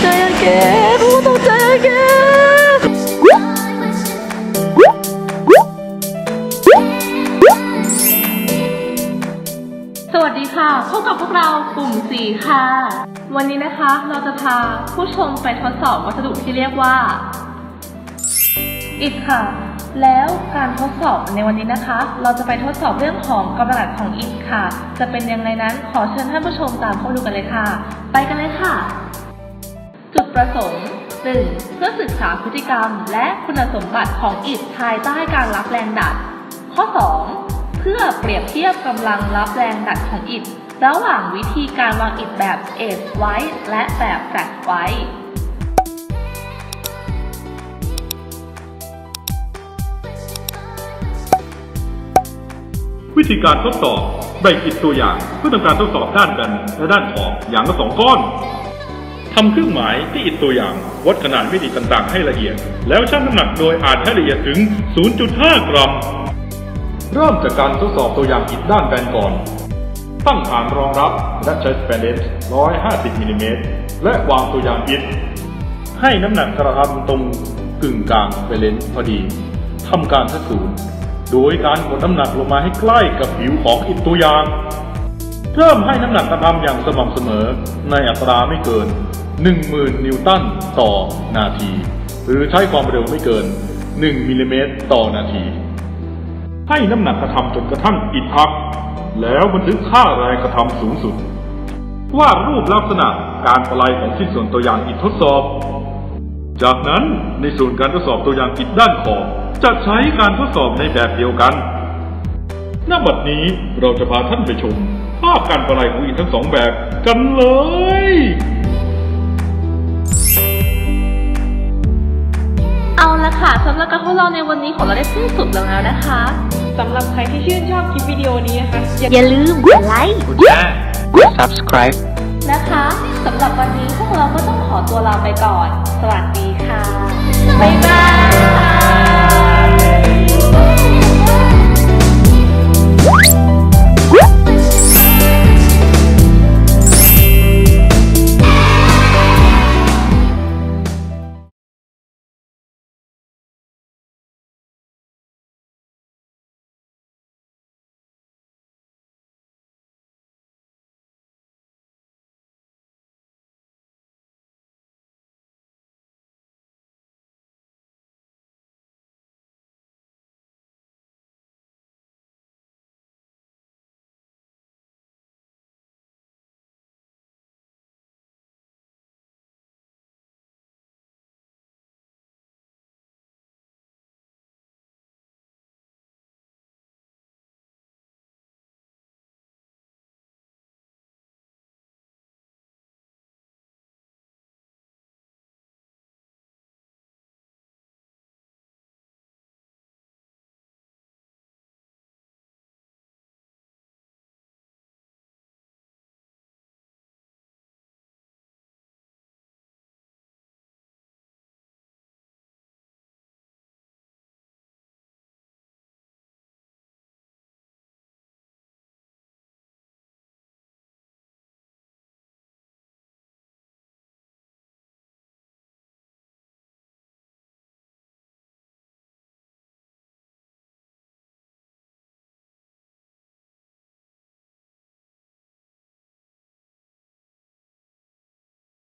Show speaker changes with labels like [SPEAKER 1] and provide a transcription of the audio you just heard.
[SPEAKER 1] ใจเย็นสวัสดีค่ะ พบกับพวกเรากลุ่ม4ค่ะ วันนี้นะคะเราจะพาผู้ชมไปทดสอบวัสดุที่เรียกว่า อิฐค่ะ แล้วการทดสอบในวันนี้นะคะ เราจะไปทดสอบเรื่องของกำลังของอิฐค่ะ จะเป็นยังไงนั้นขอเชิญท่านผู้ชมตามเข้าดูกันเลยค่ะ ไปกันเลยค่ะ จุดประสงค์ 1. เพื่อศึกษาพฤติกรรม และคุณสมบัติของอิฐภายใต้การรับแรงดัด ข้อ 2. เพื่อเปรียบเทียบกำลังรับแรงดัดของอิฐระหว่างวิธีการวางอิฐแบบเอสไว้และแบบแฟลตไว้
[SPEAKER 2] วิธีการทดสอบแบ่งอิฐตัวอย่างเพื่อทำการทดสอบด้านแบนและด้านขอบอย่างละสองก้อน ทำเครื่องหมายที่อิฐตัวอย่าง วัดขนาดมิติต่างๆ ให้ละเอียด แล้วชั่งน้ำหนักโดยอ่านให้ละเอียดถึง 0.5 กรัม เริ่มจากการทดสอบตัวอย่างอิฐด้านแบนก่อน ตั้งฐานรองรับและใช้สเปนเลนส์150มิลลิเมตรและวางตัวอย่างอิฐให้น้ำหนักกระทำตรงกึ่งกลางไปเลนส์พอดีทำการทดศูนย์โดยการกดน้ำหนักลงมาให้ใกล้กับผิวของอิฐตัวอย่าง เริ่มให้น้ำหนักกระทำอย่างสม่ำเสมอในอัตราไม่เกิน 10,000 นิวตันต่อนาที หรือใช้ความเร็วไม่เกิน 1 มิลลิเมตรต่อนาที ให้น้ำหนักกระทำจนกระทั่งอิฐพักแล้วบันทึกค่าแรงกระทำสูงสุดวาดรูปลักษณะการปลายของชิ้นส่วนตัวอย่างอิฐทดสอบ จากนั้นในส่วนการทดสอบตัวอย่างอิฐด้านขอบจะใช้การทดสอบในแบบเดียวกันณบัดนี้เราจะพาท่านไปชม ภาพการประไลของอิฐทั้งสองแบบกันเลย
[SPEAKER 1] เอาละค่ะสำหรับการทดลองในวันนี้ของเราได้สิ้นสุดลงแล้วนะคะ
[SPEAKER 3] สำหรับใครที่ชื่นชอบคลิปวิดีโอนี้นะคะ
[SPEAKER 4] อย่าลืมกดไลค์
[SPEAKER 5] กดแชร์กด subscribe
[SPEAKER 1] นะคะสำหรับวันนี้พวกเราก็ต้องขอตัวลาไปก่อน สวัสดีค่ะ บ๊ายบาย